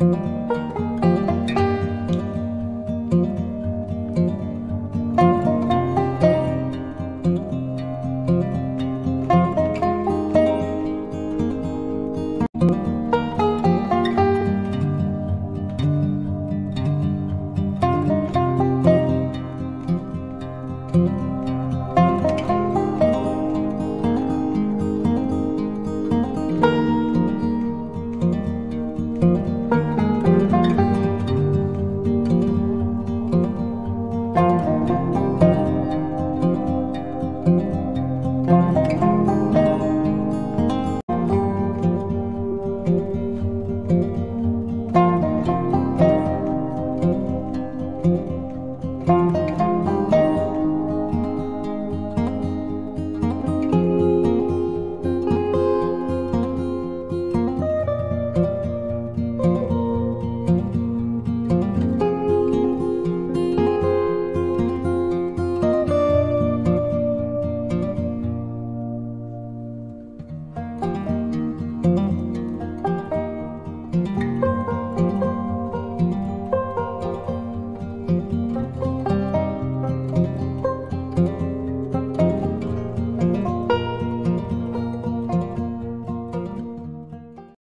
Thank